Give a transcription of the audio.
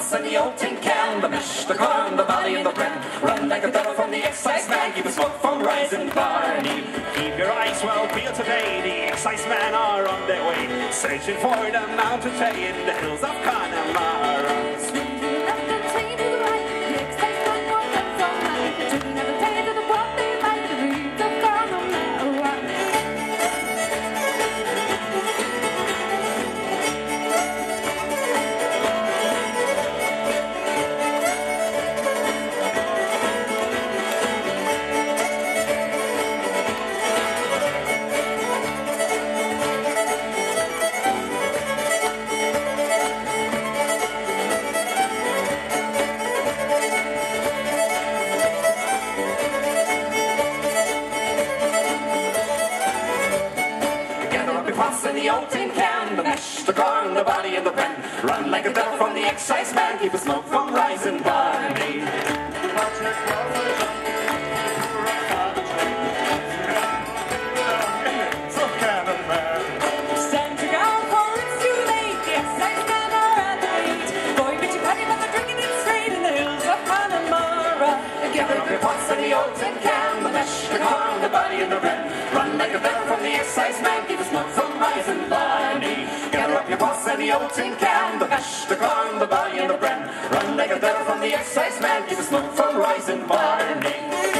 and the old tin can, the mash, the corn, the barley and the bran. Run like a devil from the excise man, keep the smoke from rising Barney. Keep your eyes well peeled today, the excise men are on their way, searching for the mountain hay in the hills of Connemara. Pots and the old tin can, the mash, the corn, the body and the bran. Run like a devil from the excise man, keep the smoke from rising Barney. Gather up your pots and the old tin can, the mash, the corn, the barley and the bran. Run like a devil from the excise man, keep the smoke from rising Barney.